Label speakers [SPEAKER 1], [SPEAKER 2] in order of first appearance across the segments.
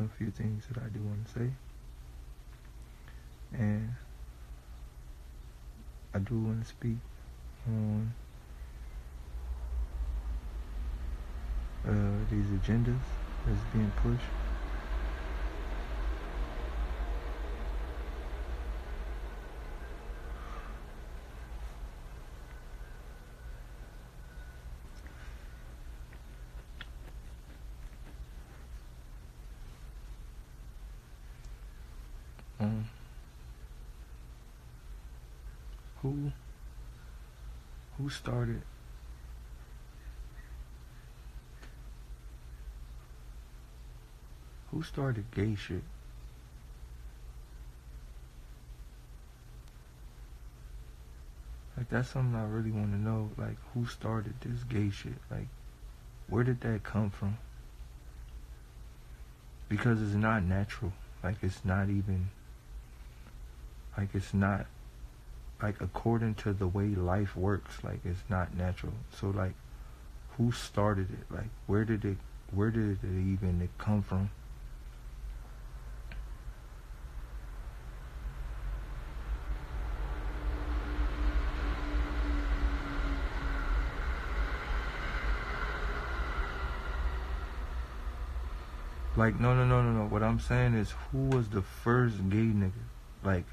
[SPEAKER 1] a few things that I do want to say. And I do want to speak on uh, these agendas that's being pushed. Um, who who started who started gay shit? Like that's something I really want to know. Like who started this gay shit? Like where did that come from? Because it's not natural. Like it's not even like it's not like according to the way life works like it's not natural. So like who started it? Like where did it where did it even come from? Like no no no no no. What i'm saying is who was the first gay nigga? Like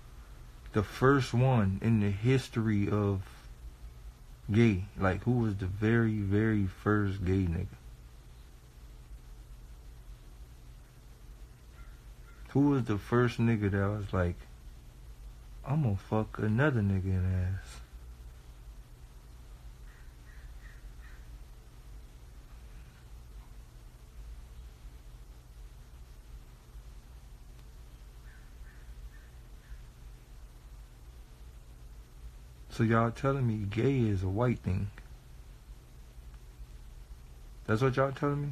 [SPEAKER 1] the first one in the history of gay. Like, who was the very, very first gay nigga? Who was the first nigga that was like, I'm gonna fuck another nigga in the ass? So y'all telling me gay is a white thing? That's what y'all telling me?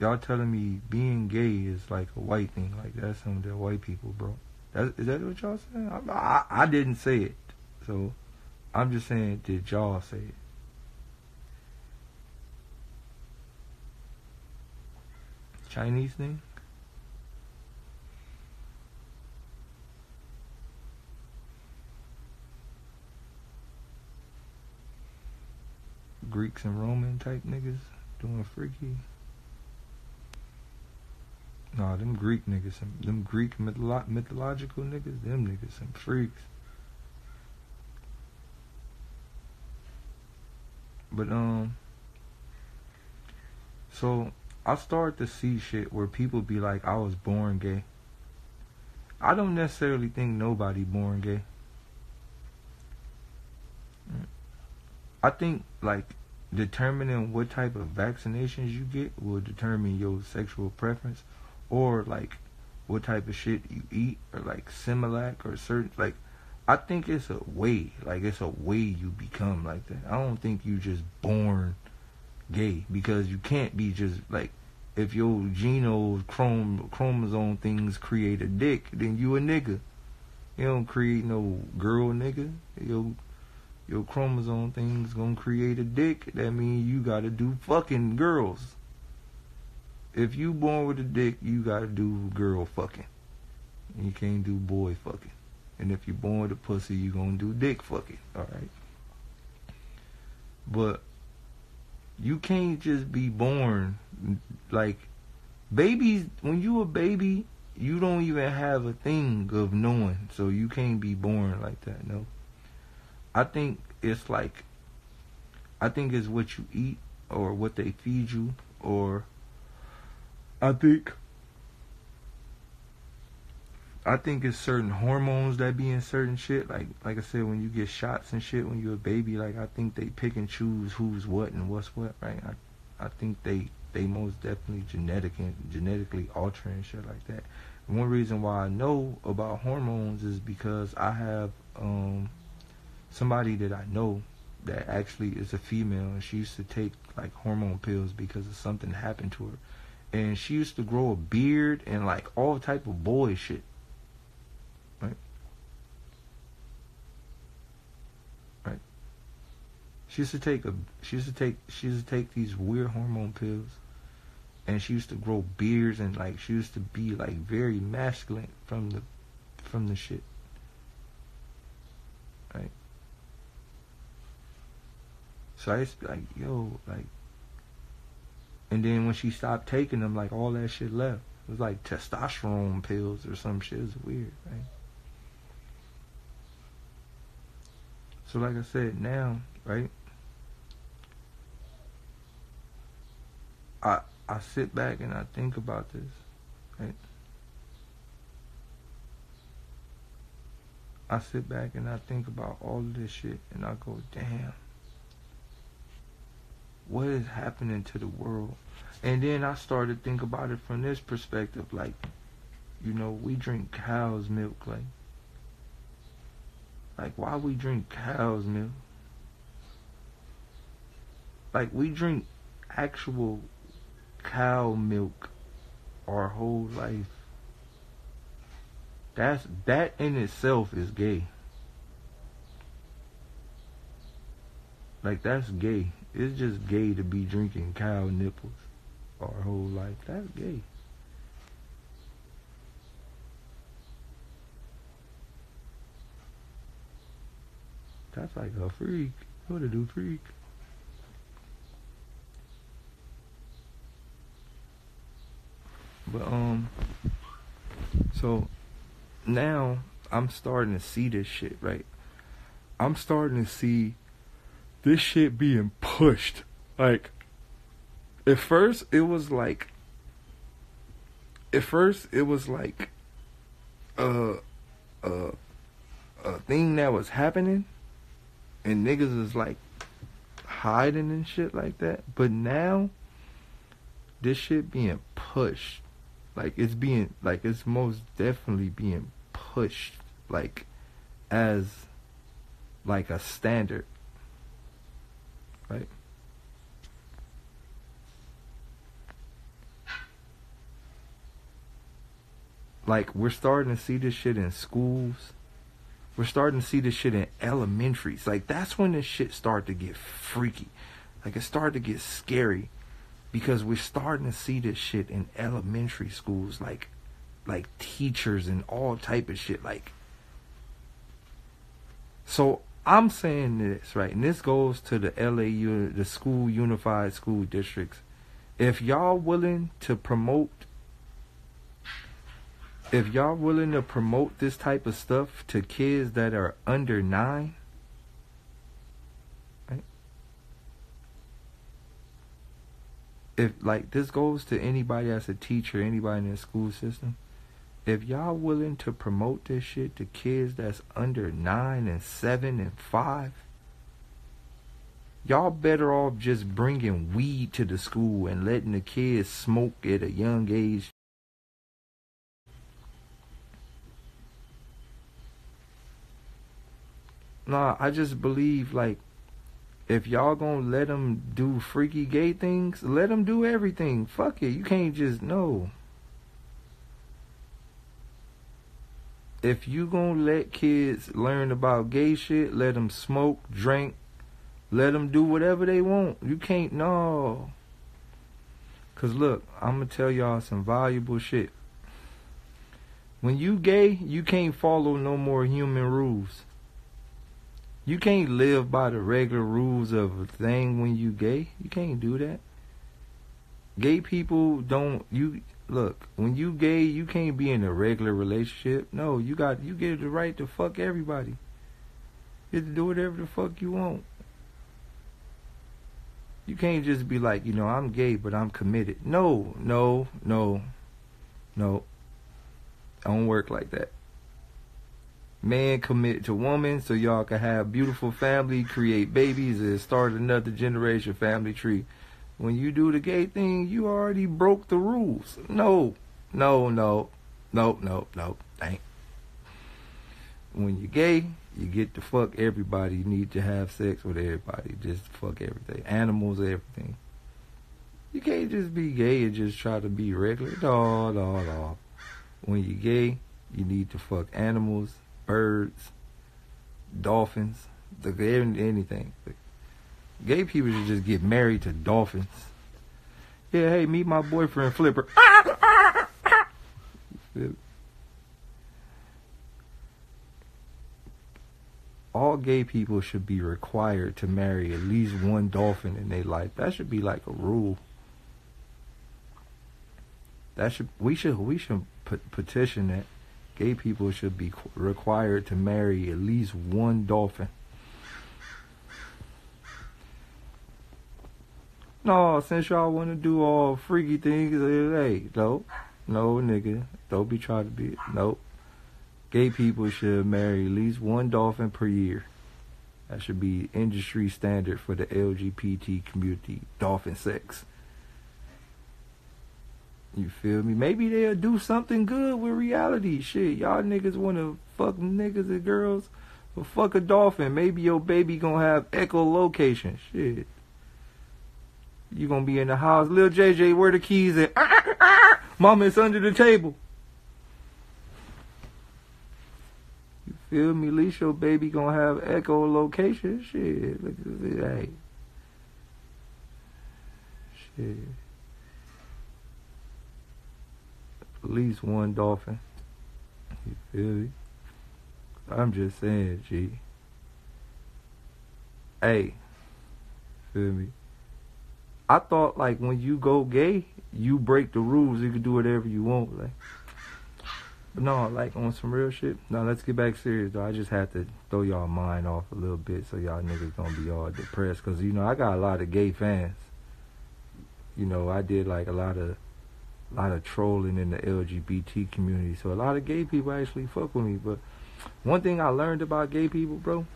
[SPEAKER 1] Y'all telling me being gay is like a white thing, like that's something that white people, bro. That, is that what y'all saying? I, I, I didn't say it, so I'm just saying, did y'all say it? Chinese thing? Greeks and Roman type niggas doing freaky. Nah, them Greek niggas, them Greek mytholo- mythological niggas, them niggas some freaks. But um, so I start to see shit where people be like, I was born gay. I don't necessarily think nobody born gay. I think like determining what type of vaccinations you get will determine your sexual preference or like what type of shit you eat or like Similac or certain like I think it's a way like it's a way you become like that. I don't think you just born gay because you can't be just like if your genome chrome chromosome things create a dick then you a nigga. You don't create no girl nigga. Your your chromosome thing's gonna create a dick. That means you gotta do fucking girls. If you born with a dick, you gotta do girl fucking. You can't do boy fucking. And if you born with a pussy, you gonna do dick fucking. Alright? But you can't just be born like babies when you a baby you don't even have a thing of knowing so you can't be born like that no i think it's like i think it's what you eat or what they feed you or i think I think it's certain hormones that be in certain shit. Like like I said, when you get shots and shit when you're a baby, like I think they pick and choose who's what and what's what, right? I I think they they most definitely genetic and genetically altering shit like that. one reason why I know about hormones is because I have um somebody that I know that actually is a female and she used to take like hormone pills because of something happened to her. And she used to grow a beard and like all type of boy shit right right She used to take a she used to take she used to take these weird hormone pills and she used to grow beards and like she used to be like very masculine from the from the shit. Right. So I to be like, yo, like and then when she stopped taking them, like all that shit left. It was like testosterone pills or some shit. It was weird, right? So like I said, now, right? I I sit back and I think about this, right? I sit back and I think about all of this shit and I go, damn, what is happening to the world? And then I started to think about it from this perspective, like, you know, we drink cow's milk, like, like why we drink cow's milk? Like we drink actual cow milk our whole life. That's that in itself is gay. Like that's gay. It's just gay to be drinking cow nipples our whole life. That's gay. That's like a freak. What a do freak. But um so now I'm starting to see this shit, right? I'm starting to see this shit being pushed. Like at first it was like at first it was like a a a thing that was happening and niggas is like hiding and shit like that. But now this shit being pushed. Like it's being like it's most definitely being pushed like as like a standard. Right? Like we're starting to see this shit in schools. We're starting to see this shit in elementaries. Like that's when this shit started to get freaky. Like it started to get scary because we're starting to see this shit in elementary schools like like teachers and all type of shit like so I'm saying this right and this goes to the LA the school unified school districts if y'all willing to promote if y'all willing to promote this type of stuff to kids that are under nine, right? If like this goes to anybody as a teacher, anybody in the school system, if y'all willing to promote this shit to kids that's under nine and seven and five, y'all better off just bringing weed to the school and letting the kids smoke at a young age Nah, I just believe like if y'all gonna let them do freaky gay things, let them do everything. Fuck it, you can't just no. If you gonna let kids learn about gay shit, let them smoke, drink, let them do whatever they want. You can't no. Cause look, I'm gonna tell y'all some valuable shit. When you gay, you can't follow no more human rules. You can't live by the regular rules of a thing when you gay. You can't do that. Gay people don't you look, when you gay, you can't be in a regular relationship. No, you got you get the right to fuck everybody. You get to do whatever the fuck you want. You can't just be like, you know, I'm gay but I'm committed. No, no, no, no. I don't work like that man commit to woman so y'all can have beautiful family, create babies, and start another generation family tree. When you do the gay thing, you already broke the rules. No, no, no, no, no, no. Ain't. When you're gay, you get to fuck everybody. You need to have sex with everybody. Just fuck everything. Animals, everything. You can't just be gay and just try to be regular. No, no, no. When you're gay, you need to fuck animals, birds, dolphins, the anything. Gay people should just get married to dolphins. Yeah, hey, meet my boyfriend Flipper. All gay people should be required to marry at least one dolphin in their life. That should be like a rule. That should we should we should petition that gay people should be required to marry at least one dolphin. No, since y'all want to do all freaky things, eh, hey, no, no, nigga, don't be trying to be, nope. Gay people should marry at least one dolphin per year. That should be industry standard for the LGBT community, dolphin sex. You feel me? Maybe they'll do something good with reality. Shit, y'all niggas wanna fuck niggas and girls? Well, fuck a dolphin. Maybe your baby gonna have echolocation. Shit. You gonna be in the house. Lil JJ, where the keys at? Ah, ah, ah, Mama, it's under the table. You feel me? At least your baby gonna have echolocation. Shit. Look at this. Hey. Shit. At least one dolphin. You feel me? I'm just saying, G. Hey. Feel me? I thought like when you go gay, you break the rules. You can do whatever you want. Like, but no, like on some real shit. Now let's get back serious though. I just had to throw y'all mind off a little bit so y'all niggas don't be all depressed. Cause you know I got a lot of gay fans. You know I did like a lot of, a lot of trolling in the LGBT community. So a lot of gay people actually fuck with me. But one thing I learned about gay people, bro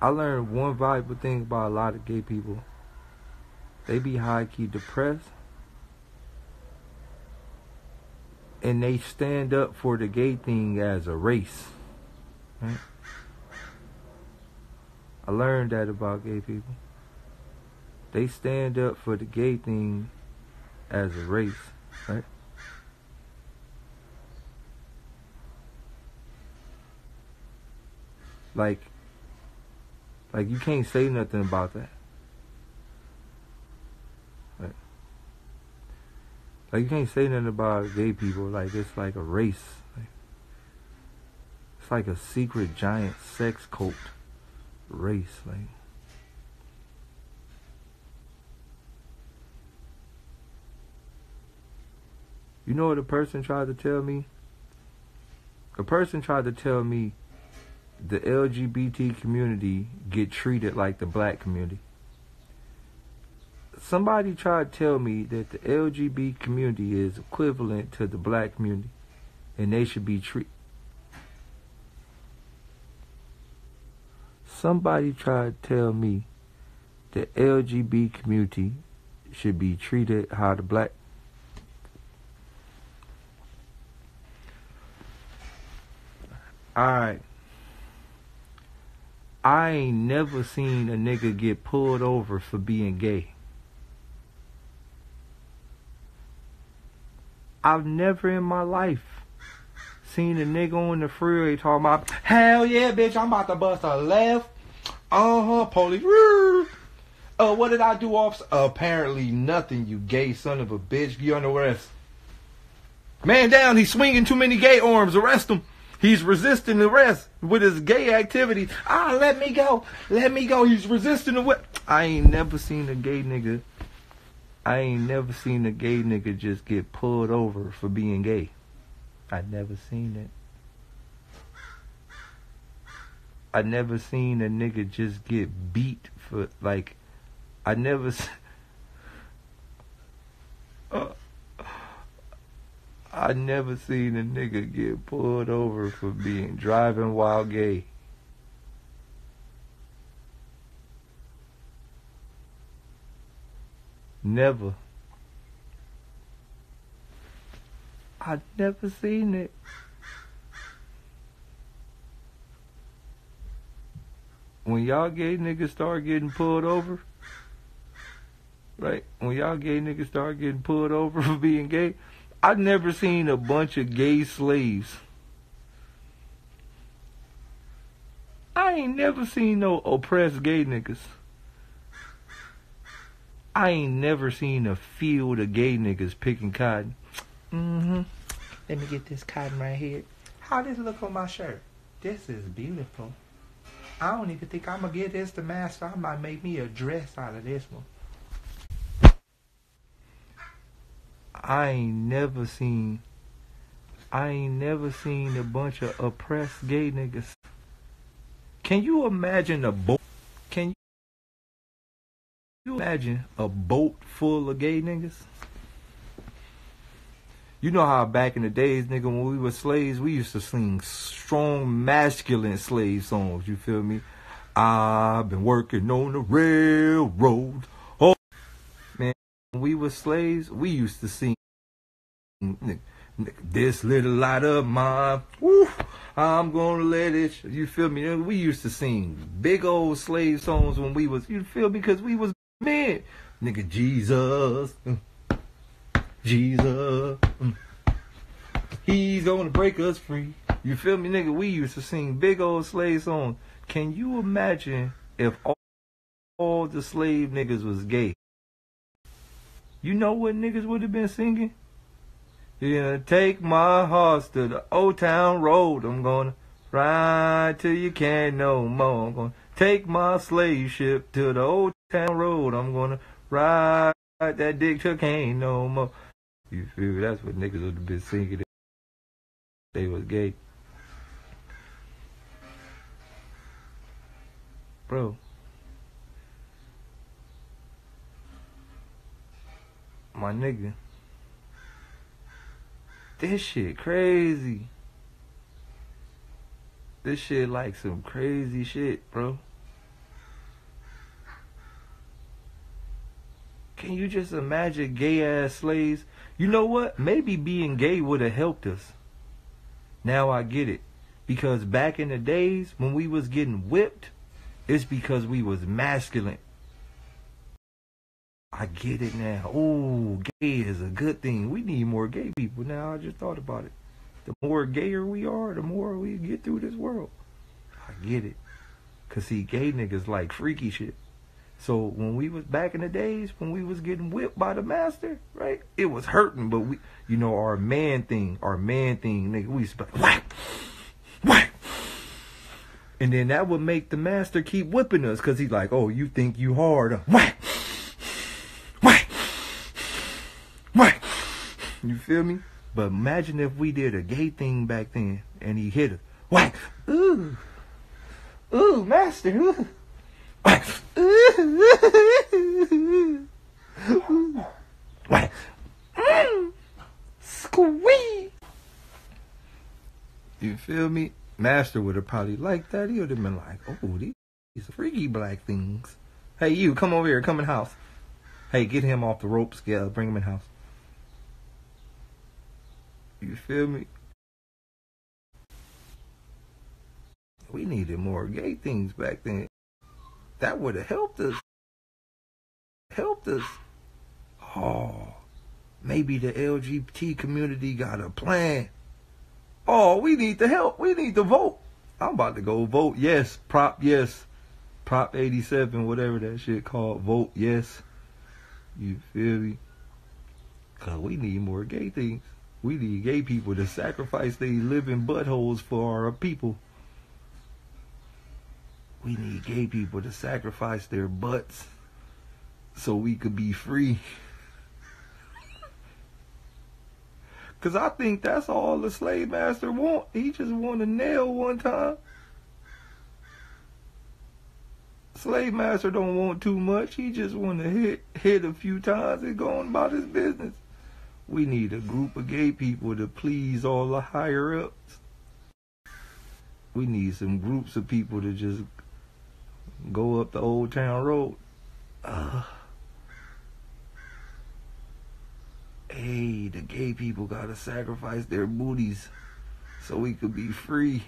[SPEAKER 1] I learned one valuable thing about a lot of gay people. They be high key depressed. And they stand up for the gay thing as a race. Right? I learned that about gay people. They stand up for the gay thing as a race, right? Like like you can't say nothing about that. Like, like you can't say nothing about gay people. Like it's like a race. Like, it's like a secret giant sex cult race. Like. You know what a person tried to tell me? A person tried to tell me the LGBT community get treated like the black community. Somebody tried to tell me that the LGBT community is equivalent to the black community and they should be treated. Somebody tried to tell me the LGBT community should be treated how the black Alright. I ain't never seen a nigga get pulled over for being gay. I've never in my life seen a nigga on the freeway talking about, hell yeah, bitch, I'm about to bust a left. Uh huh, police. Uh, what did I do, officer? Apparently nothing, you gay son of a bitch. You under arrest. Man down, he's swinging too many gay arms. Arrest him. He's resisting arrest with his gay activity. Ah, let me go. Let me go. He's resisting the what? I ain't never seen a gay nigga. I ain't never seen a gay nigga just get pulled over for being gay. I never seen it. I never seen a nigga just get beat for like I never uh, I never seen a nigga get pulled over for being driving while gay. Never. I never seen it. When y'all gay niggas start getting pulled over, right? When y'all gay niggas start getting pulled over for being gay, I've never seen a bunch of gay slaves. I ain't never seen no oppressed gay niggas. I ain't never seen a field of gay niggas picking cotton. Mm-hmm. Let me get this cotton right here. How this look on my shirt? This is beautiful. I don't even think I'm gonna get this to master. I might make me a dress out of this one. I ain't never seen I ain't never seen a bunch of oppressed gay niggas. Can you imagine a boat? Can you imagine a boat full of gay niggas? You know how back in the days, nigga, when we were slaves, we used to sing strong masculine slave songs. You feel me? I've been working on the railroad. Oh, man, when we were slaves, we used to sing. This little light of mine, I'm gonna let it. You feel me? We used to sing big old slave songs when we was. You feel me? Because we was men, nigga. Jesus, mm, Jesus, mm, He's gonna break us free. You feel me, nigga? We used to sing big old slave songs. Can you imagine if all, all the slave niggas was gay? You know what niggas would have been singing? Yeah, take my horse to the old town road. I'm gonna ride till you can't no more. I'm gonna take my slave ship to the old town road. I'm gonna ride that dick till can't no more. You feel me? That's what niggas would have been singing they was gay. Bro. My nigga. This shit crazy. This shit like some crazy shit, bro. Can you just imagine gay ass slaves? You know what? Maybe being gay would have helped us. Now I get it. Because back in the days when we was getting whipped, it's because we was masculine. I get it now. Oh, gay is a good thing. We need more gay people now. I just thought about it. The more gayer we are, the more we get through this world. I get it. Cause see, gay niggas like freaky shit. So when we was back in the days when we was getting whipped by the master, right? It was hurting, but we, you know, our man thing, our man thing, nigga, we used whack, whack. And then that would make the master keep whipping us, cause he's like, oh, you think you hard, whack. You feel me? But imagine if we did a gay thing back then and he hit us. Whack! Ooh! Ooh, master! Ooh! Whack! Ooh! Whack! Mm. Squee! You feel me? Master would have probably liked that. He would have been like, oh, these, these freaky black things. Hey, you, come over here. Come in house. Hey, get him off the ropes. Yeah, bring him in house. You feel me? We needed more gay things back then. That would have helped us. Helped us. Oh, maybe the LGBT community got a plan. Oh, we need the help. We need to vote. I'm about to go vote yes. Prop yes. Prop 87, whatever that shit called. Vote yes. You feel me? Cause we need more gay things. We need gay people to sacrifice their living buttholes for our people. We need gay people to sacrifice their butts so we could be free. Cause I think that's all the slave master want. He just want to nail one time. Slave master don't want too much. He just want to hit hit a few times and go on about his business. We need a group of gay people to please all the higher ups. We need some groups of people to just go up the old town road. Uh, hey, the gay people gotta sacrifice their booties so we could be free.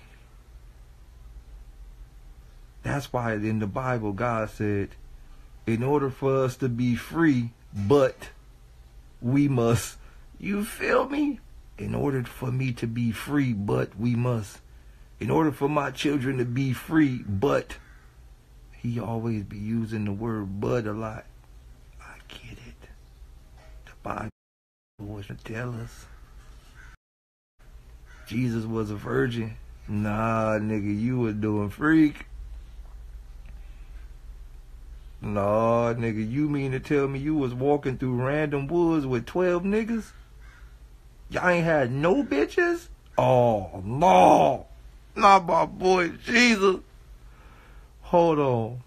[SPEAKER 1] That's why in the Bible God said, in order for us to be free, but we must you feel me? In order for me to be free, but we must. In order for my children to be free, but he always be using the word but a lot. I get it. The Bible was to tell us. Jesus was a virgin. Nah, nigga, you was doing freak. Nah, nigga, you mean to tell me you was walking through random woods with 12 niggas? Y'all ain't had no bitches? Oh, no. Not my boy, Jesus. Hold on.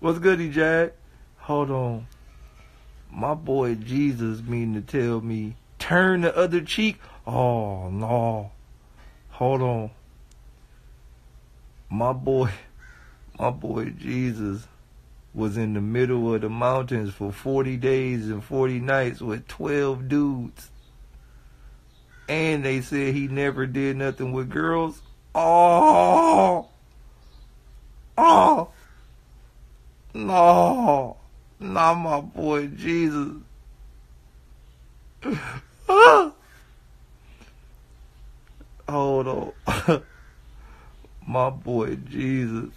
[SPEAKER 1] What's goody, Jack? Hold on. My boy Jesus mean to tell me, turn the other cheek? Oh, no. Hold on. My boy, my boy Jesus was in the middle of the mountains for 40 days and 40 nights with 12 dudes. And they said he never did nothing with girls. Oh! Oh! No! Not my boy Jesus. Hold on. my boy Jesus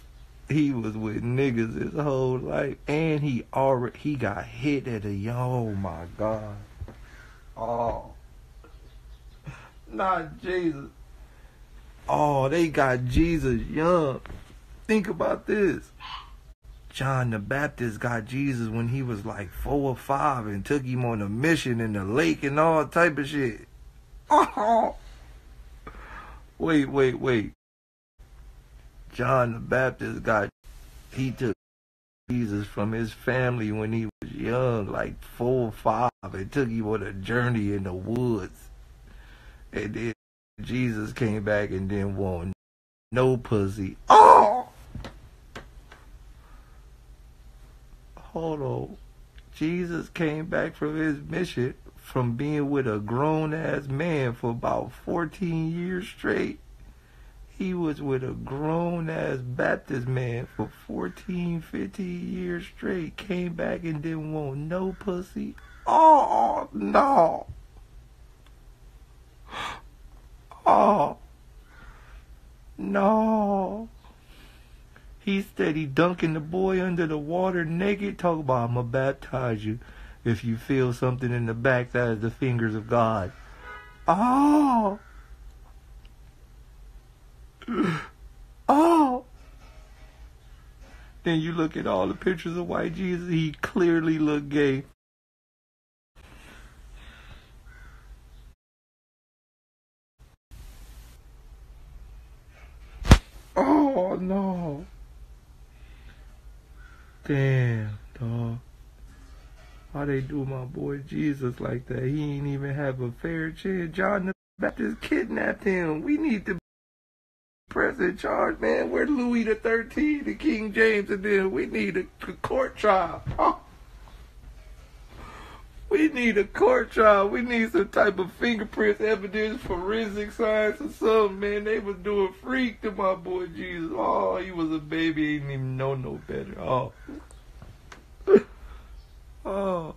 [SPEAKER 1] he was with niggas his whole life, and he already he got hit at a young. Oh my god! Oh, not Jesus. Oh, they got Jesus young. Think about this. John the Baptist got Jesus when he was like four or five and took him on a mission in the lake and all type of shit. Oh, wait, wait, wait. John the Baptist got he took Jesus from his family when he was young, like four or five, and took him on a journey in the woods. And then Jesus came back and didn't want no pussy. Oh! Hold on. Jesus came back from his mission from being with a grown ass man for about 14 years straight he was with a grown ass Baptist man for 14, 15 years straight. Came back and didn't want no pussy. Oh, no. Oh, no. He steady dunking the boy under the water naked. Talk about, I'm going to baptize you. If you feel something in the back, that is the fingers of God. Oh. oh. Then you look at all the pictures of white Jesus, he clearly looked gay. Oh no. Damn, dog. Why they do my boy Jesus like that? He ain't even have a fair chance. John the Baptist kidnapped him. We need to press in charge, man. We're Louis the Thirteenth and King James, and then we need a court trial. Oh. We need a court trial. We need some type of fingerprints, evidence, forensic science, or something, man. They was doing freak to my boy Jesus. Oh, he was a baby. He didn't even know no better. Oh. oh.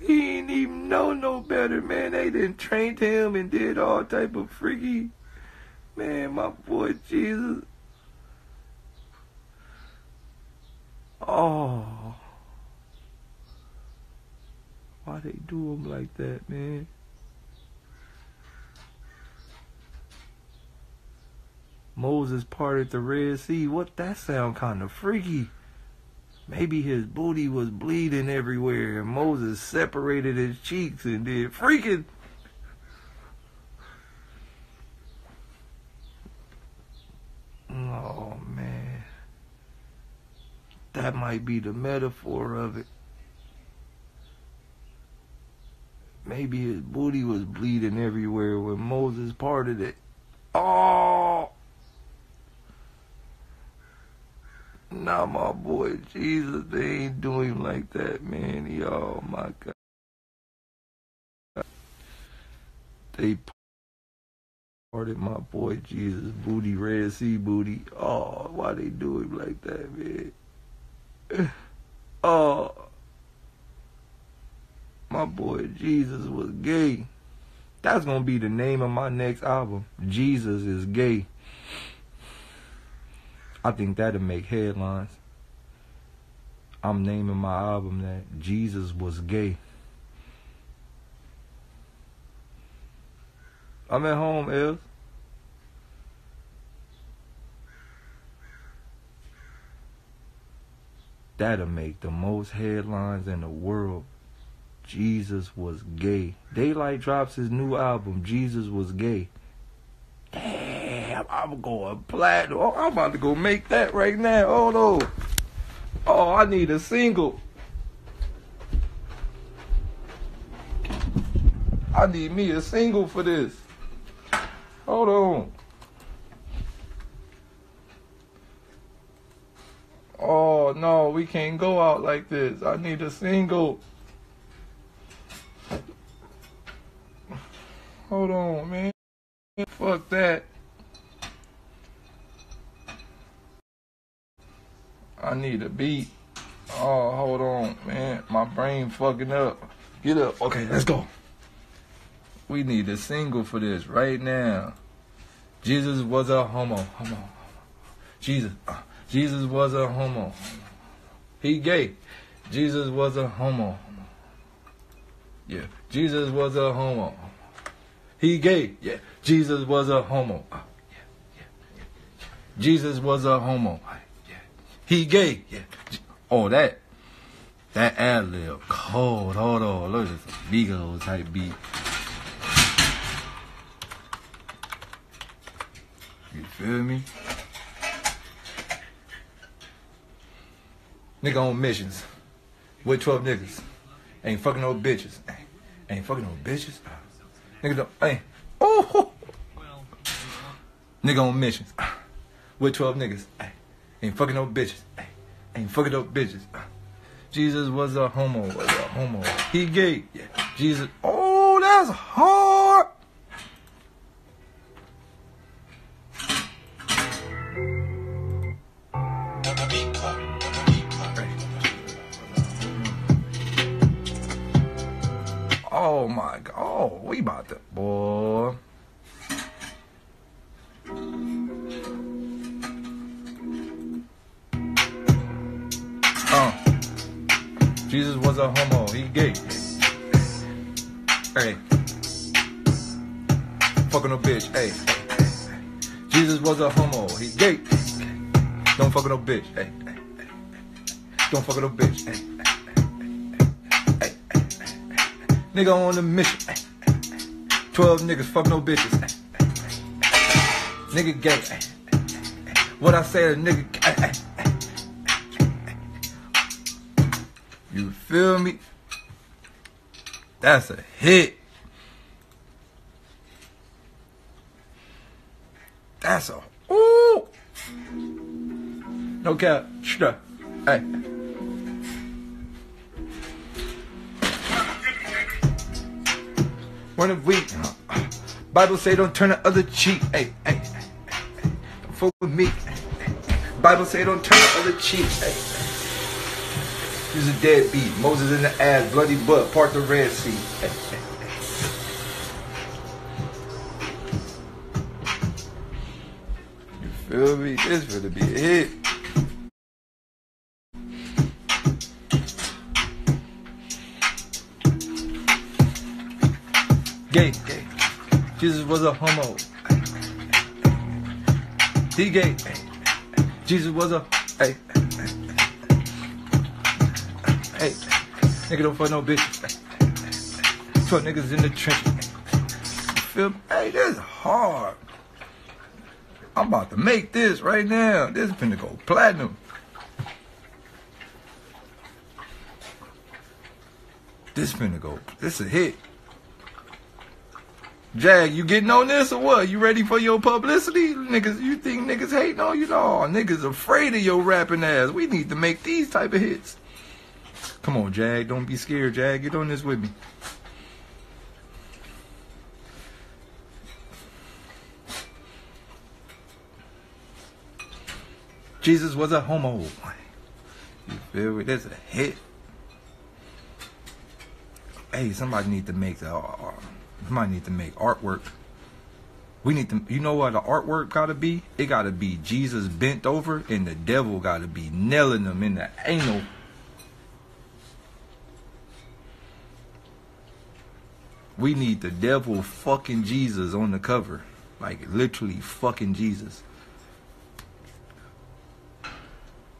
[SPEAKER 1] He didn't even know no better, man. They didn't train him and did all type of freaky Man, my boy Jesus. Oh. Why they do him like that, man? Moses parted the Red Sea. What that sound kind of freaky. Maybe his booty was bleeding everywhere and Moses separated his cheeks and did freaking Oh man. That might be the metaphor of it. Maybe his booty was bleeding everywhere when Moses parted it. Oh! Now my boy Jesus, they ain't doing like that, man. Oh my God. They Parted my boy Jesus booty, Red Sea booty. Oh, why they do him like that, man? Oh, my boy Jesus was gay. That's gonna be the name of my next album. Jesus is gay. I think that'll make headlines. I'm naming my album that Jesus was gay. I'm at home, El. That'll make the most headlines in the world. Jesus was gay. Daylyt drops his new album, Jesus Was Gay. Damn, I'm going platinum. Oh, I'm about to go make that right now. Hold on. Oh, I need a single. I need me a single for this. Hold on. Oh no, we can't go out like this. I need a single. Hold on, man. Fuck that. I need a beat. Oh, hold on, man. My brain fucking up. Get up. Okay, let's go. We need a single for this right now. Jesus was a homo. Homo. Jesus. Jesus was a homo. He gay. Jesus was a homo. Yeah. Jesus was a homo. He gay. Yeah. Jesus was a homo. Uh, yeah, yeah, yeah. Jesus was a homo. Uh, yeah. He gay. Yeah. Oh, that. That ad lib. Cold. Hold on. Look at this Vigo type beat. You feel me? Nigga on missions. With 12 niggas. Ain't fucking no bitches. Ain't fucking no bitches. Nigga don't, hey. Oh! Nigga on missions. With 12 niggas. Ain't fucking no bitches. Ain't fucking no bitches. Ah. Jesus was a homo. Was a homo. He gay. Yeah. Jesus. Oh, that's hard. Jesus was a homo. He gay. Don't fuck with no bitch. Hey. Don't fuck with no bitch. Hey. Nigga on the mission. 12 niggas, fuck no bitches. Nigga gay. What I say, a nigga. You feel me? That's a hit. That's a ooh. No cap. Shut up. Hey. One of week. Bible say don't turn the other cheek. Hey, hey, hey, hey. Don't fuck with me. Bible say don't turn the other cheek. Hey. He's a deadbeat. Moses in the ass, bloody butt, part the Red Sea. Hey, hey, feel me? This gonna be a hit. Gay, gay. Jesus was a homo. He gay. Jesus was a hey. Hey, nigga don't fuck no bitch. Fuck niggas in the trench. Feel me? Hey, this is hard. I'm about to make this right now. This is finna go platinum. This finna go. This a hit. Jag, you getting on this or what? You ready for your publicity? Niggas, you think niggas hating on you? No, niggas afraid of your rapping ass. We need to make these type of hits. Come on, Jag. Don't be scared, Jag. Get on this with me. Jesus was a homo. You feel me? That's a hit. Hey, somebody need to make the. Uh, somebody need to make artwork. We need to. You know what the artwork gotta be? It gotta be Jesus bent over, and the devil gotta be nailing them in the anal. We need the devil fucking Jesus on the cover. Like literally fucking Jesus.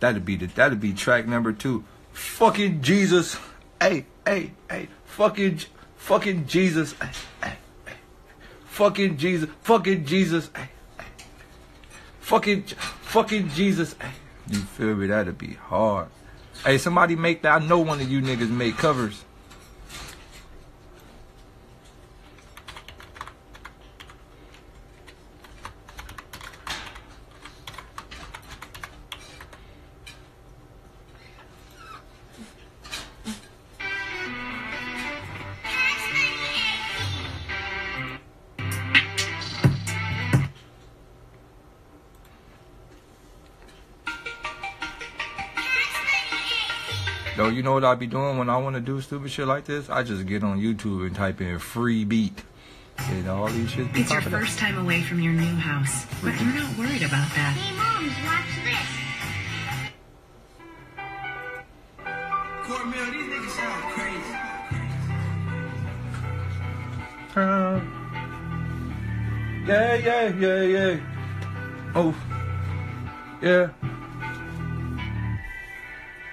[SPEAKER 1] That'd be the that'd be track number two. Fucking Jesus. Hey, hey, hey. Fucking fucking Jesus. Hey, hey, hey. Fucking Jesus. Fucking Jesus. Hey, hey. Fucking fucking Jesus. Hey. You feel me? That'd be hard. Hey, somebody make that. I know one of you niggas make covers. Know what I be doing when I want to do stupid shit like this? I just get on YouTube and type in free beat. And all these shit
[SPEAKER 2] It's your first time away from your new house, but you're not worried about that.
[SPEAKER 3] Hey, moms, watch this.
[SPEAKER 4] Cornmeal, these niggas sound crazy.
[SPEAKER 1] Uh, yeah, yeah, yeah, yeah. Oh, yeah.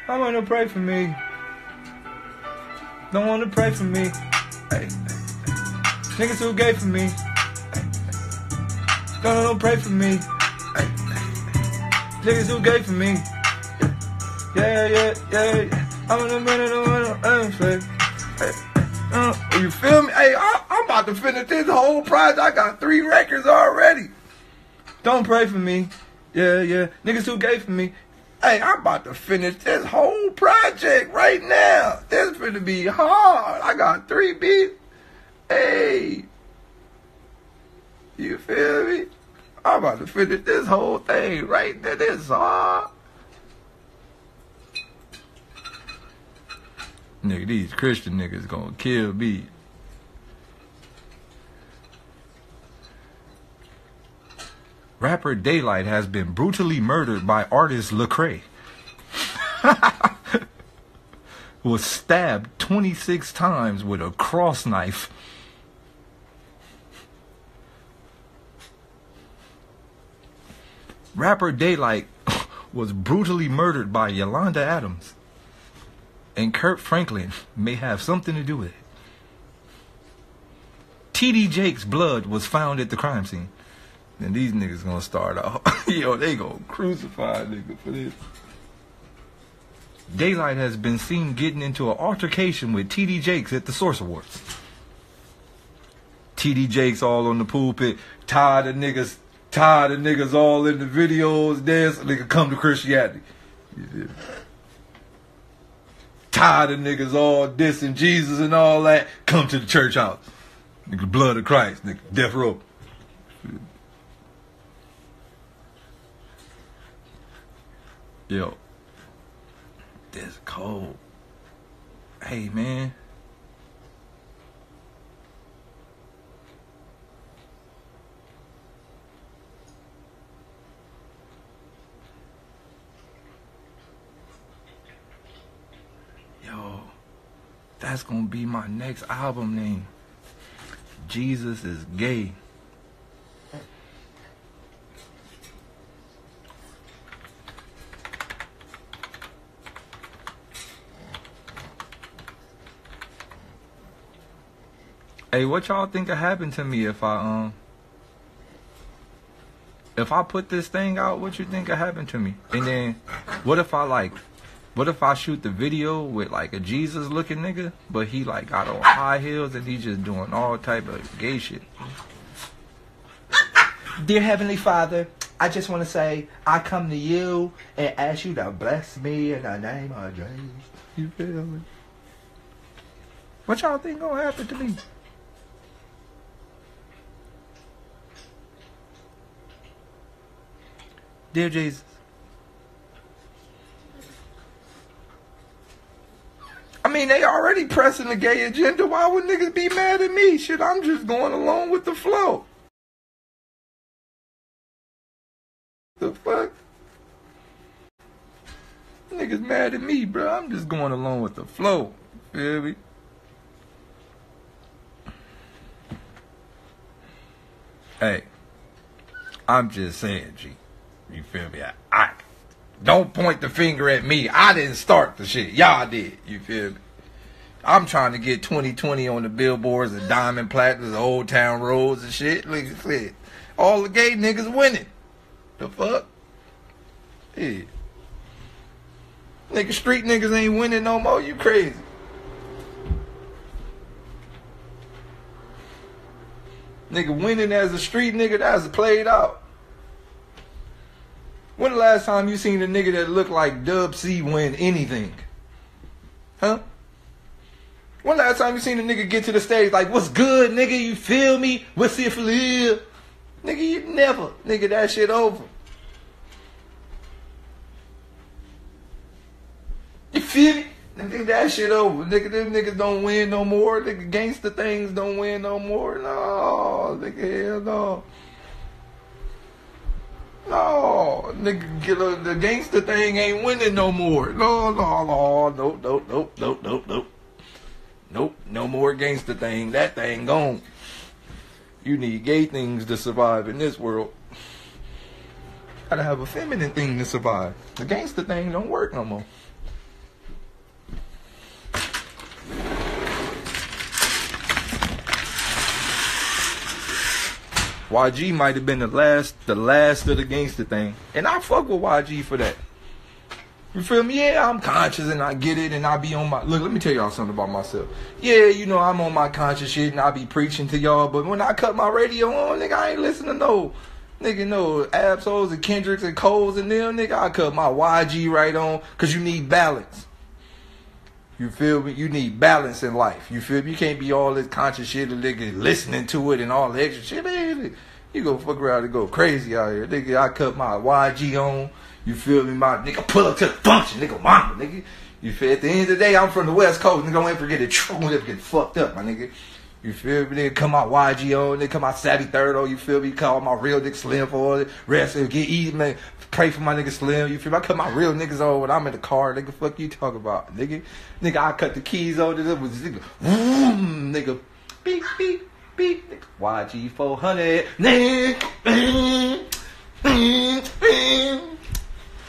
[SPEAKER 1] I want to pray for me. Don't want to pray for me. Hey. Niggas who gay for me. Don't, pray for me. Niggas who gay for me. Yeah, yeah, yeah, yeah. I'm in the middle of the Hey, uh, you feel me? Hey, I, I'm about to finish this whole project. I got three records already. Don't pray for me. Yeah, yeah. Niggas who gay for me. Hey, I'm about to finish this whole project right now. This is gonna be hard. I got three beats. Hey. You feel me? I'm about to finish this whole thing right there. This is hard. Nigga, these Christian niggas gonna kill me. Rapper Daylyt has been brutally murdered by artist Lecrae. Was stabbed 26 times with a cross knife. Rapper Daylyt was brutally murdered by Yolanda Adams and Kirk Franklin may have something to do with it. TD Jakes' blood was found at the crime scene. And these niggas gonna start off. Yo, they gonna crucify a nigga for this. Daylyt has been seen getting into an altercation with TD Jakes at the Source Awards. TD Jakes all on the pulpit, tired of niggas, tired of niggas all in the videos, dance, nigga come to Christianity. Tired of niggas all dissing Jesus and all that, come to the church house. Nigga, blood of Christ, nigga, death row. Yo, this cold. Hey, man. Yo, that's gonna be my next album name. Jesus is gay. Hey, what y'all think would happen to me if I um if I put this thing out? What you think would happen to me? And then what if I like what if I shoot the video with like a Jesus looking nigga, but he like got on high heels and he just doing all type of gay shit?
[SPEAKER 5] Dear Heavenly Father, I just want to say I come to you and ask you to bless me in the name of Jesus.
[SPEAKER 1] You feel me? What y'all think gonna happen to me? Dear Jesus. I mean, they already pressing the gay agenda. Why would niggas be mad at me? Shit, I'm just going along with the flow. The fuck? Niggas mad at me, bro. I'm just going along with the flow. Feel me? Hey, I'm just saying, G. You feel me? I, I don't point the finger at me. I didn't start the shit. Y'all did. You feel me? I'm trying to get 2020 on the billboards and diamond platinums, old town roads and shit. Look at that. All the gay niggas winning. The fuck? Yeah. Nigga, street niggas ain't winning no more. You crazy. Nigga winning as a street nigga, that's played out. When the last time you seen a nigga that looked like Dub C win anything? Huh? When the last time you seen a nigga get to the stage like, what's good, nigga? You feel me? What's it for real? Nigga, you never. Nigga, that shit over. You feel me? Nigga, that shit over. Nigga, them niggas don't win no more. Nigga, gangster things don't win no more. No, nigga, hell no. No, nigga, the gangster thing ain't winning no more. No, no, no, nope, nope, nope, nope, nope, nope. Nope, no more gangster thing. That thing gone. You need gay things to survive in this world. Gotta have a feminine thing to survive. The gangster thing don't work no more. YG might have been the last, the last of the gangster thing, and I fuck with YG for that. You feel me? Yeah, I'm conscious and I get it, and I be on my look. Let me tell y'all something about myself. Yeah, you know I'm on my conscious shit, and I be preaching to y'all. But when I cut my radio on, nigga, I ain't listening to no nigga, no Ab-Soul's and Kendricks and Coles and them. Nigga, I cut my YG right on, cause you need balance. You feel me? You need balance in life. You feel me? You can't be all this conscious shit and nigga listening to it and all the extra shit. You go fuck around and go crazy out here. Nigga, I cut my YG on. You feel me? My nigga pull up to the function, nigga, mama, nigga. You feel at the end of the day, I'm from the West Coast, nigga. Don't ever forget it. Don't ever get fucked up, my nigga. You feel me? Nigga come out YG on, nigga come out Savvy Third on, you feel me? Call my real nigga Slim for it. Rest get eat, man. Pray for my nigga Slim. You feel me? I cut my real niggas on when I'm in the car, nigga. Fuck you talking about, nigga. Nigga, I cut the keys on was nigga, vroom, nigga. Beep, beep, beep. Nigga. YG 400. Nigga.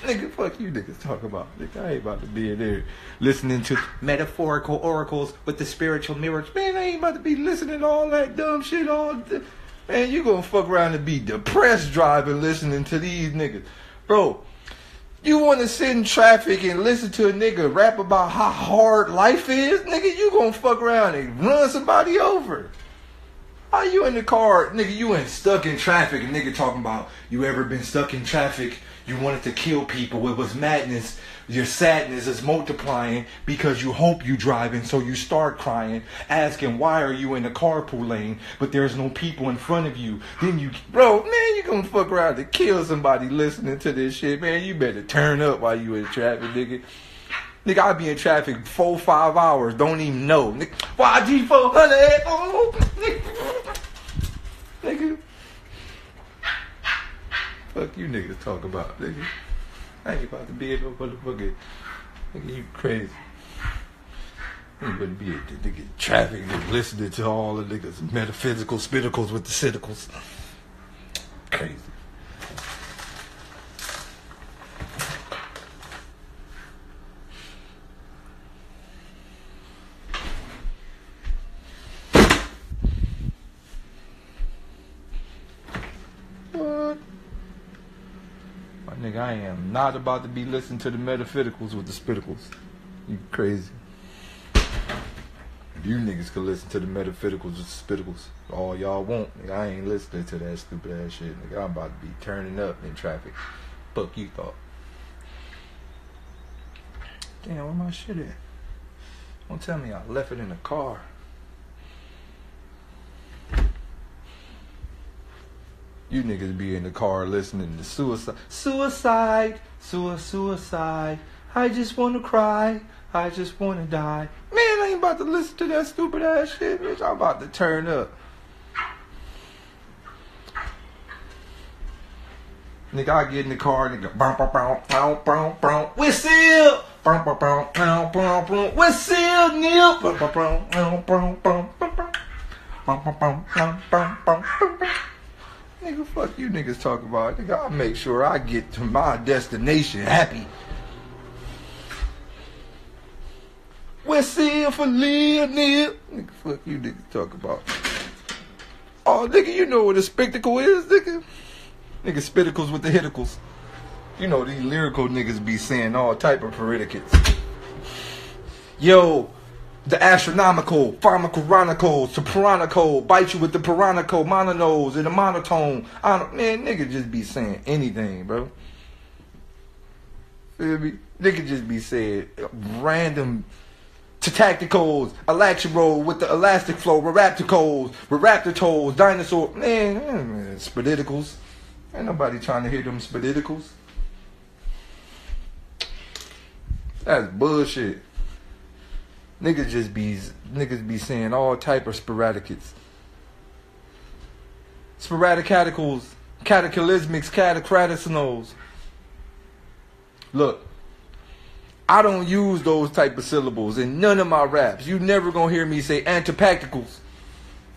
[SPEAKER 1] Nigga, fuck you niggas talk about. Nigga, I ain't about to be in there listening to metaphorical oracles with the spiritual mirrors. Man, I ain't about to be listening to all that dumb shit all the, Man, you gonna fuck around and be depressed driving listening to these niggas. Bro, you wanna sit in traffic and listen to a nigga rap about how hard life is? Nigga, you gonna fuck around and run somebody over. How you in the car, nigga, you ain't stuck in traffic nigga talking about you ever been stuck in traffic you wanted to kill people. It was madness. Your sadness is multiplying because you hope you driving, so you start crying, asking why are you in the carpool lane, but there's no people in front of you. Then you, bro, man, you gonna fuck around to kill somebody listening to this shit, man. You better turn up while you in traffic, nigga. Nigga, I be in traffic four, five hours, don't even know. Nigga, YG 400, oh, nigga. nigga. Fuck you niggas talk about, nigga. I ain't about to be in no motherfucking. Nigga, you crazy. You wouldn't be at the nigga traffic and listening to all the niggas metaphysical spittacles with the cynicals. Crazy. Nigga, I am not about to be listening to the metaphysicals with the spittacles. You crazy. You niggas can listen to the metaphysicals with the spittacles. All y'all want. Nigga, I ain't listening to that stupid ass shit. Nigga, I'm about to be turning up in traffic. Fuck you thought. Damn, where my shit at? Don't tell me I left it in the car. You niggas be in the car listening to suicide. Suicide, suicide, suicide. I just wanna cry. I just wanna die. Man, I ain't about to listen to that stupid ass shit, bitch. I'm about to turn up. Nigga, I get in the car, nigga. Bow, bow, bow, bow, bow, bow. Whistle! Bow, bow, bow, bow, bow, bow. Whistle, Neil! Bow, bow, bow, bow, bow, bow, bow, bow. Bow, bow, bow, bow, bow, bow. Nigga, fuck you niggas talk about. Nigga, I'll make sure I get to my destination happy. We're seeing for Leonid. Nigga, fuck you niggas talk about. Oh, nigga, you know what a spectacle is, nigga? Nigga, spectacles with the hittacles. You know these lyrical niggas be saying all type of predicates. Yo, the astronomical, pharmacoronical, sopranical, bite you with the piranical, mononose, and the monotone. I don't, man, nigga just be saying anything, bro. Feel me? Nigga just be saying random to tacticals, electro with the elastic flow, rapticals, raptor dinosaur, man, man. Ain't nobody trying to hear them spediticals. That's bullshit. Niggas just be niggas be saying all type of sporadicates. Sporadicaticals, cataclysmics, catacraticinals. Look, I don't use those type of syllables in none of my raps. You never gonna hear me say antipacticals.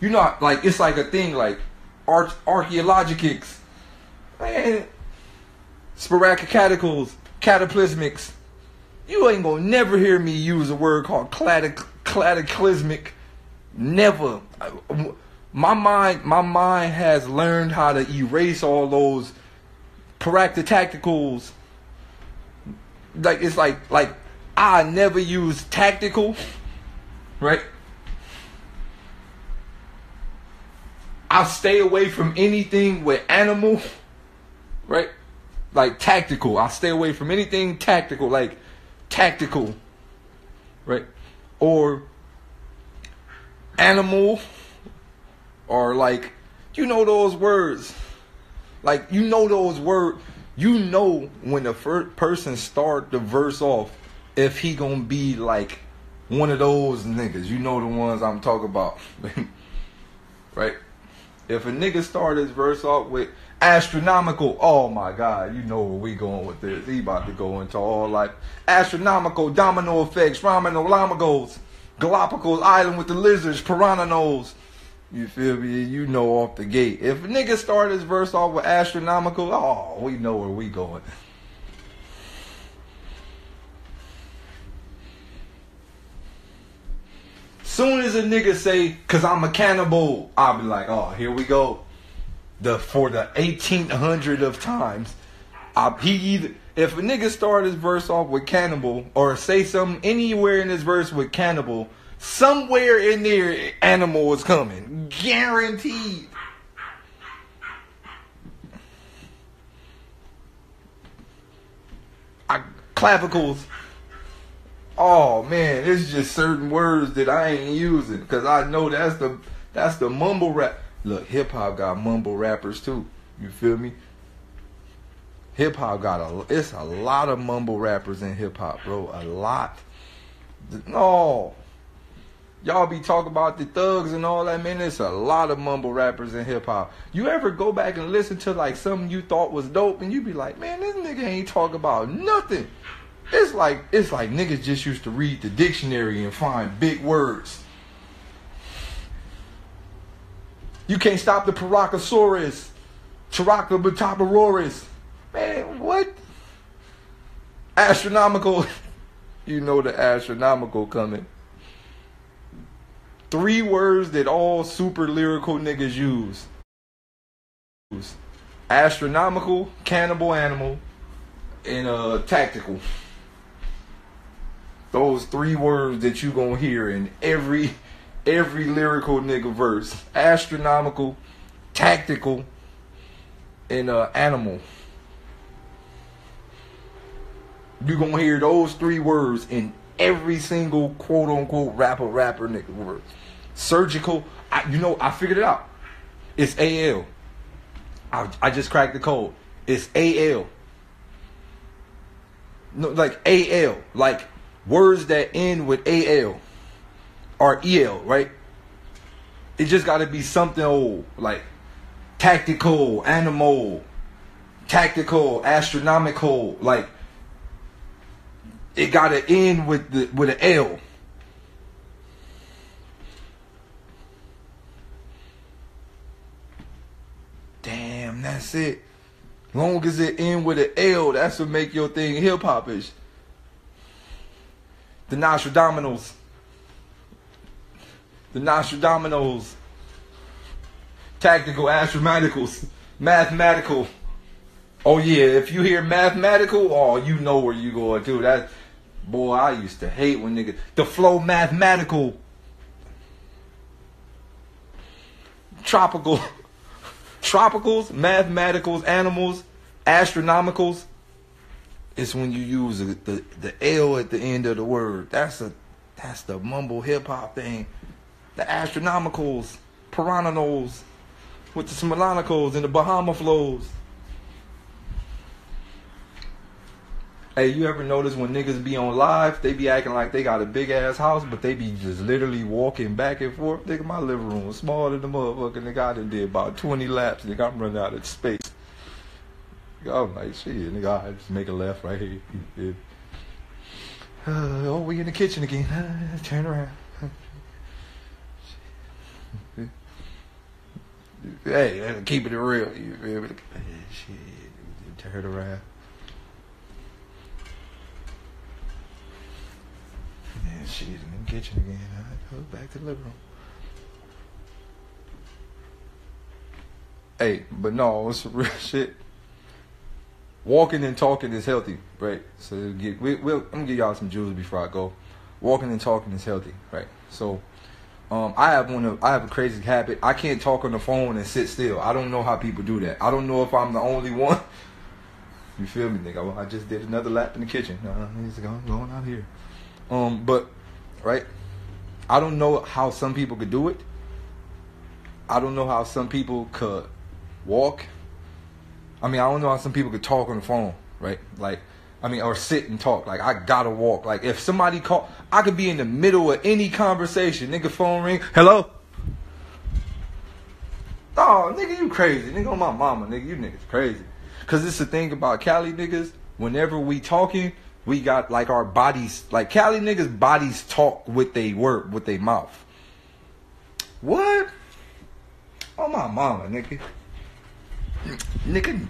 [SPEAKER 1] You know, like it's like a thing, like arch archaeologics, man, sporadicaticals, cataclysmics. You ain't gonna never hear me use a word called cataclysmic. Never. My mind, my mind has learned how to erase all those practicals. Like it's like like I never use tactical, right? I stay away from anything with animal, right? Like tactical. I stay away from anything tactical, like tactical, right? Or animal, or like, you know those words. Like, you know those words. You know when the first person start the verse off, if he gonna be like one of those niggas. You know the ones I'm talking about. right? If a nigga start his verse off with astronomical. Oh my God, you know where we going with this. He about to go into all like astronomical domino effects, ramen lamagos, Galapagos Island with the lizards, piranhas. You feel me? You know off the gate. If a nigga start his verse off with astronomical, oh, we know where we going. Soon as a nigga say, cause I'm a cannibal, I'll be like, oh, here we go the for the 1800 of times. I, he either if a nigga start his verse off with cannibal or say something anywhere in his verse with cannibal, somewhere in there animal is coming, guaranteed. I, clavicles. Oh man, it's just certain words that I ain't using because I know that's the that's the mumble rap. Look, hip hop got mumble rappers too. You feel me? Hip hop got a it's a lot of mumble rappers in hip hop, bro. A lot. No. Y'all be talking about the thugs and all that, man. It's a lot of mumble rappers in hip hop. You ever go back and listen to like something you thought was dope and you be like, man, this nigga ain't talk about nothing. It's like it's like niggas just used to read the dictionary and find big words. You can't stop the Paracosaurus, Chiracobatabaroris. Man, what? Astronomical. you know the astronomical coming. Three words that all super lyrical niggas use. Astronomical, cannibal animal, and uh tactical. Those three words that you gonna hear in every every lyrical nigga verse. Astronomical, tactical, and uh, animal. You gonna hear those three words in every single quote unquote rapper rapper nigga word. Surgical, I, you know, I figured it out. It's AL. I, I just cracked the code. It's AL. No, like AL, like words that end with AL or EL, right? It just got to be something old, like tactical, animal, tactical, astronomical, like it got to end with the with an L. Damn. That's it. Long as it end with an L, that's what make your thing hip hop hopish. The Nostradamus. The Nostradamus. Tactical astronomicals. Mathematical. Oh yeah, if you hear mathematical, oh you know where you going to. That boy, I used to hate when niggas the flow mathematical. Tropical. Tropicals, mathematicals, animals, astronomicals. It's when you use the, the, the L at the end of the word. That's a that's the mumble hip hop thing. The astronomicals, piranhanos, with the Smilanicals and the Bahama flows. Hey, you ever notice when niggas be on live, they be acting like they got a big ass house, but they be just literally walking back and forth? Nigga, my living room was smaller than the motherfucker. Nigga, I done did about 20 laps. Nigga, I'm running out of space. I'm like, shit, nigga, I just make a left right here. Yeah. Uh, oh, we in the kitchen again. Uh, turn around. Hey, keep it real. You feel me? Shit, turn around. And shit, in the kitchen again. I go back to the living room. Hey, but no, it's real shit. Walking and talking is healthy, right? So get, we, we'll, I'm gonna give y'all some jewels before I go. Walking and talking is healthy, right? So, um, I have one of I have a crazy habit. I can't talk on the phone and sit still. I don't know how people do that. I don't know if I'm the only one. You feel me, nigga? Well, I just did another lap in the kitchen. Uh, he's going going out here. Um, but right, I don't know how some people could do it. I don't know how some people could walk. I mean, I don't know how some people could talk on the phone, right? Like, I mean, or sit and talk. Like, I gotta walk. Like, if somebody call, I could be in the middle of any conversation. Nigga, phone ring. Hello. Oh, nigga, you crazy. Nigga, my mama, nigga, you niggas crazy. Cause it's the thing about Cali niggas. Whenever we talking, we got like our bodies, like Cali niggas' bodies talk with they word, with their mouth. What? Oh my mama, nigga. Nigga.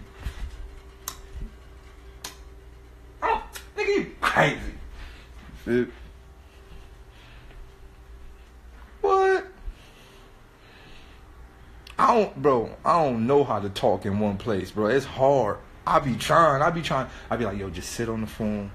[SPEAKER 1] Oh, nigga, you crazy. Shit. What? I don't, bro. I don't know how to talk in one place, bro. It's hard. I be trying. I be trying. I be like, yo, just sit on the phone.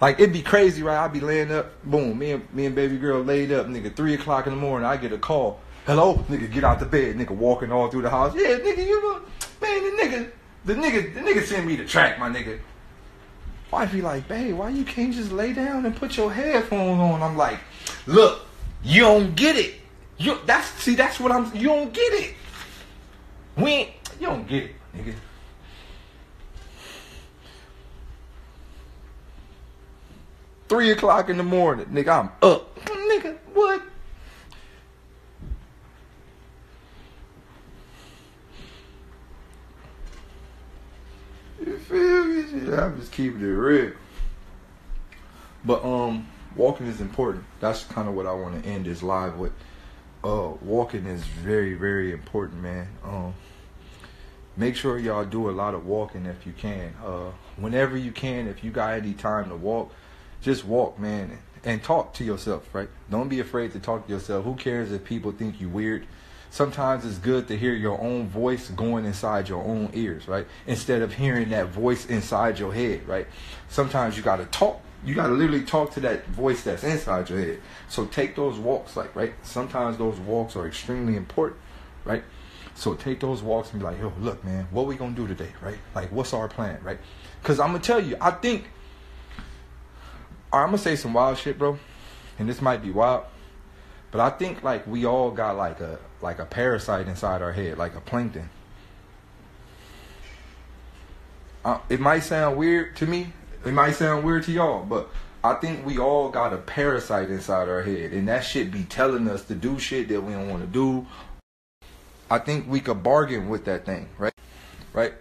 [SPEAKER 1] Like it'd be crazy, right? I'd be laying up, boom, me and me and baby girl laid up, nigga, three o'clock in the morning. I get a call. Hello, nigga, get out the bed, nigga, walking all through the house. Yeah, nigga, you know, man, the nigga, the nigga, the nigga sent me the track, my nigga. Wife be like, babe, why you can't just lay down and put your headphones on? I'm like, look, you don't get it. You that's see, that's what I'm. You don't get it. We ain't, you don't get it, nigga. Three o'clock in the morning, nigga, I'm up. Nigga, what? You feel me? Yeah, I'm just keeping it real. But um, walking is important. That's kind of what I want to end this live with. Uh, walking is very, very important, man. Um, make sure y'all do a lot of walking if you can. Uh, whenever you can, if you got any time to walk, just walk, man, and talk to yourself. Right? Don't be afraid to talk to yourself. Who cares if people think you weird? Sometimes it's good to hear your own voice going inside your own ears, right? Instead of hearing that voice inside your head, right? Sometimes you got to talk you gotta literally talk to that voice that's inside your head. So take those walks, like right. Sometimes those walks are extremely important, right? So take those walks and be like, yo, look, man, what we gonna do today, right? Like, what's our plan, right? Because I'm gonna tell you, I think I'm gonna say some wild shit, bro, and this might be wild, but I think like we all got like a like a parasite inside our head, like a plankton. Uh, it might sound weird to me, it might sound weird to y'all, but I think we all got a parasite inside our head, and that shit be telling us to do shit that we don't want to do. I think we could bargain with that thing, right? Right?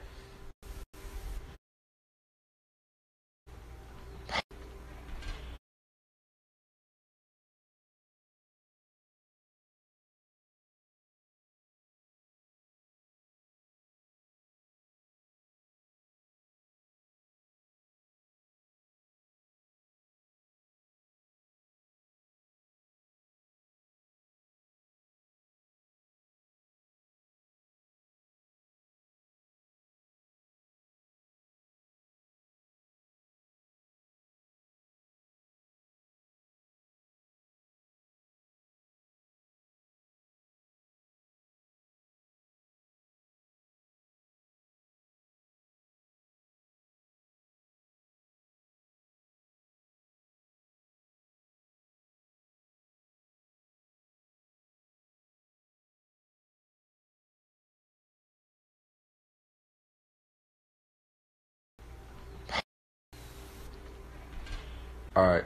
[SPEAKER 1] All right,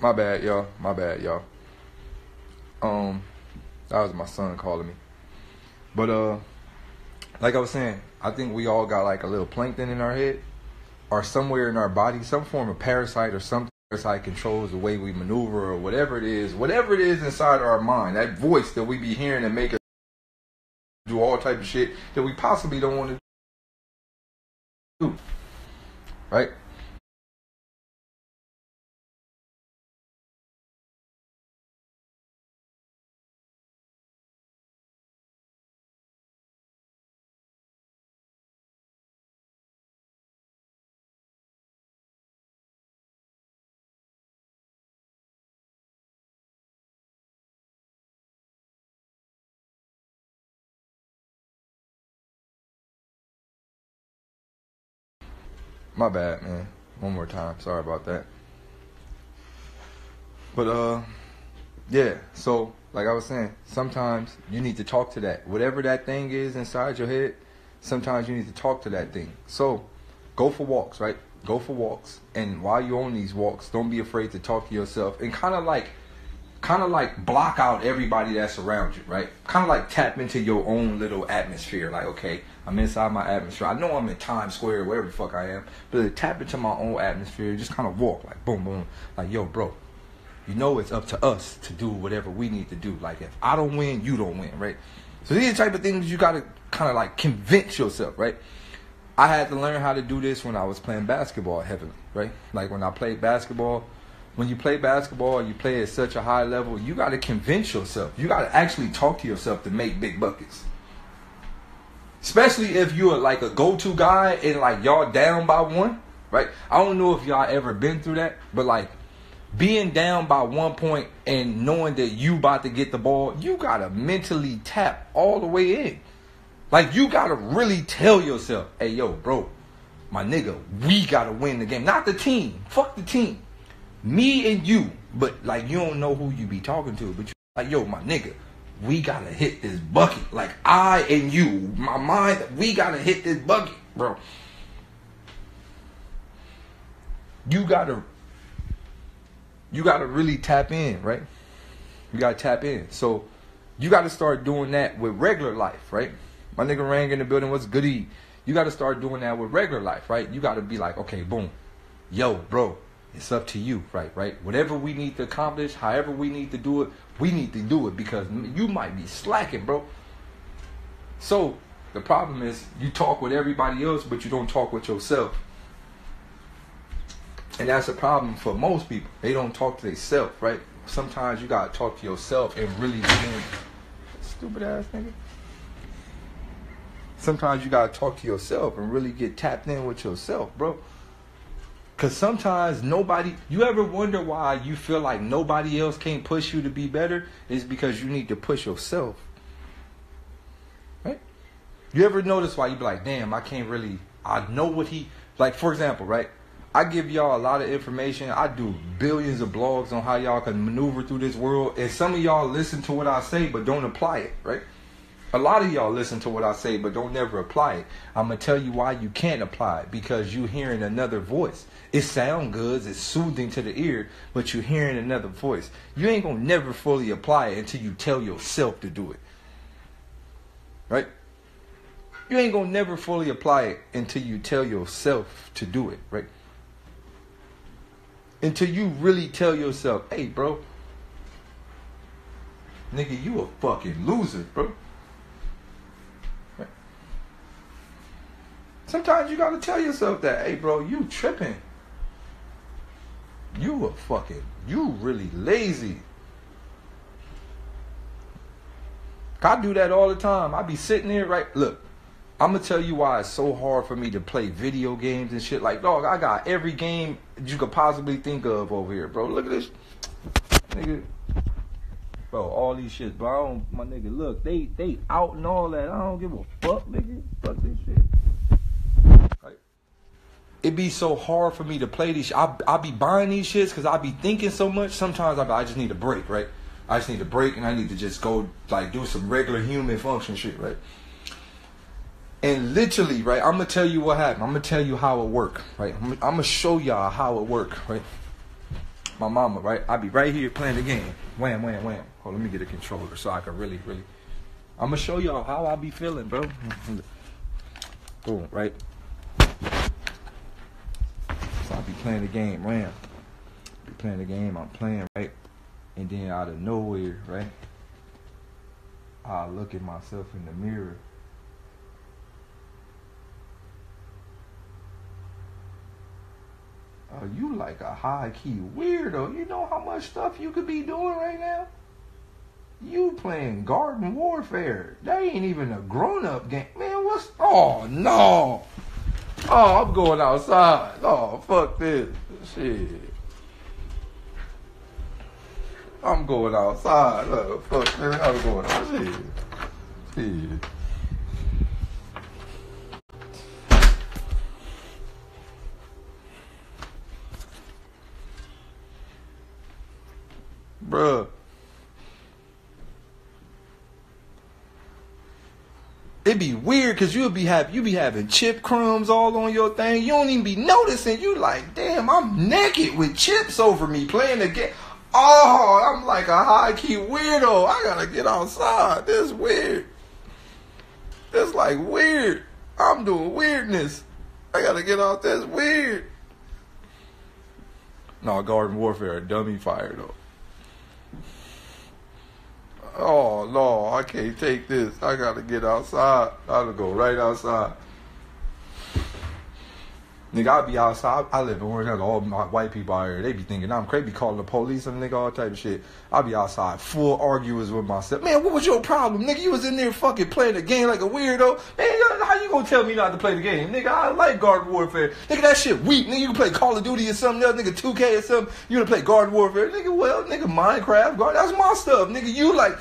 [SPEAKER 1] my bad, y'all. My bad, y'all. Um, that was my son calling me. But uh, like I was saying, I think we all got like a little plankton in our head, or somewhere in our body, some form of parasite or something. Parasite controls the way we maneuver or whatever it is, whatever it is inside our mind. That voice that we be hearing and make us do all type of shit that we possibly don't want to do. Right? My bad, man. One more time. Sorry about that. But uh yeah, so like I was saying, sometimes you need to talk to that. Whatever that thing is inside your head, sometimes you need to talk to that thing. So go for walks, right? Go for walks. And while you're on these walks, don't be afraid to talk to yourself and kind of like kind of like block out everybody that's around you, right? Kind of like tap into your own little atmosphere. Like, okay, I'm inside my atmosphere. I know I'm in Times Square, wherever the fuck I am, but tap into my own atmosphere. Just kind of walk, like boom, boom, like yo, bro. You know it's up to us to do whatever we need to do. Like if I don't win, you don't win, right? So these type of things you gotta kind of like convince yourself, right? I had to learn how to do this when I was playing basketball heavily, right? Like when I played basketball, when you play basketball, you play at such a high level, you got to convince yourself. You got to actually talk to yourself to make big buckets. Especially if you're like a go-to guy and like y'all down by one, right? I don't know if y'all ever been through that, but like being down by one point and knowing that you about to get the ball, you got to mentally tap all the way in. Like you got to really tell yourself, "Hey yo, bro, my nigga, we got to win the game. Not the team. Fuck the team me and you, but like you don't know who you be talking to, but you like, yo, my nigga, we gotta hit this bucket. Like I and you, my mind, we gotta hit this bucket, bro. You gotta, you gotta really tap in, right? You gotta tap in. So you gotta start doing that with regular life, right? My nigga rang in the building. What's goody? You gotta start doing that with regular life, right? You gotta be like, okay, boom, yo, bro, it's up to you, right? Right? Whatever we need to accomplish, however we need to do it, we need to do it because you might be slacking, bro. So the problem is you talk with everybody else, but you don't talk with yourself. And that's a problem for most people. They don't talk to themselves, right? Sometimes you gotta talk to yourself and really stupid ass nigga. Sometimes you gotta talk to yourself and really get tapped in with yourself, bro. Cause sometimes nobody, you ever wonder why you feel like nobody else can't push you to be better? Is because you need to push yourself. Right? You ever notice why you be like, damn, I can't really, I know what he, like for example, right? I give y'all a lot of information. I do billions of blogs on how y'all can maneuver through this world. And some of y'all listen to what I say but don't apply it, right? A lot of y'all listen to what I say, but don't never apply it. I'm gonna tell you why you can't apply it because you're hearing another voice. It sound good, it's soothing to the ear, but you're hearing another voice. You ain't gonna never fully apply it until you tell yourself to do it. Right? You ain't gonna never fully apply it until you tell yourself to do it, right? Until you really tell yourself, hey bro, nigga, you a fucking loser, bro. Sometimes you gotta tell yourself that, hey, bro, you tripping. You a fucking, you really lazy. I do that all the time. I be sitting there, right? Look, I'm gonna tell you why it's so hard for me to play video games and shit. Like, dog, I got every game you could possibly think of over here, bro. Look at this, nigga. Bro, all these shit, bro. My nigga, look, they they out and all that. I don't give a fuck, nigga. Fuck this shit it be so hard for me to play these. I I be buying these shits because I be thinking so much. Sometimes I, I just need a break, right? I just need a break and I need to just go like do some regular human function shit, right? And literally, right, I'm gonna tell you what happened. I'm gonna tell you how it work, right? I'm, I'm gonna show y'all how it work, right? my mama, right? I be right here playing the game. Wham, wham, wham. Hold, let me get a controller so I can really, really. I'm gonna show y'all how I be feeling, bro. Boom, right? So I be playing the game, wham. Be playing the game, I'm playing, right? And then out of nowhere, right? I look at myself in the mirror. Oh, you like a high key weirdo. You know how much stuff you could be doing right now? You playing garden warfare. That ain't even a grown up game. Man, what's oh no. Oh, I'm going outside. Oh, fuck this. Shit. I'm going outside. Oh, fuck man, I'm going outside. Shit. Bruh. It'd be weird because you'd be have you be having chip crumbs all on your thing. You don't even be noticing. You like, damn, I'm naked with chips over me playing the game. Oh, I'm like a high key weirdo. I gotta get outside. This weird. This like weird. I'm doing weirdness. I gotta get out. That's weird. No, Garden Warfare, dummy fire though. Oh no, I can't take this. I gotta get outside. I gotta go right outside. Nigga, I be outside. I live in Orange County. All my white people out here, they be thinking I'm crazy. Calling the police and nigga all type of shit. I be outside, full arguments with myself. Man, what was your problem, nigga? You was in there fucking playing the game like a weirdo. Man, how you gonna tell me not to play the game, nigga? I like Garden Warfare, nigga. That shit weak, nigga. You can play Call of Duty or something else, nigga. 2K or something. You gonna play Garden Warfare, nigga? Well, nigga, Minecraft, Garden. That's my stuff, nigga. You like,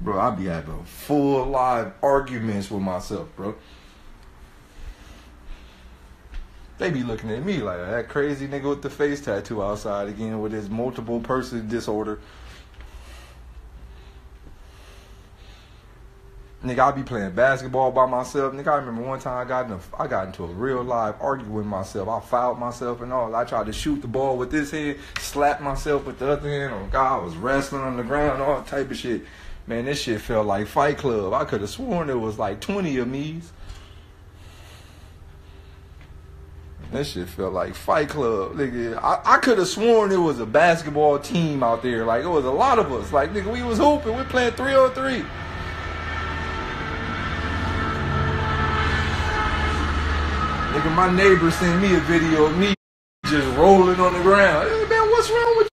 [SPEAKER 1] bro? I be having full live arguments with myself, bro. They be looking at me like that crazy nigga with the face tattoo outside again with his multiple person disorder. Nigga, I be playing basketball by myself. Nigga, I remember one time I got in a, I got into a real live argument with myself. I fouled myself and all. I tried to shoot the ball with this hand, slap myself with the other hand. Oh God, I was wrestling on the ground, all type of shit. Man, this shit felt like Fight Club. I could have sworn there was like 20 of me's. That shit felt like Fight Club, nigga. I, I could have sworn it was a basketball team out there. Like it was a lot of us. Like nigga, we was hooping. We playing three on three. Nigga, my neighbor sent me a video of me just rolling on the ground. Man, what's wrong with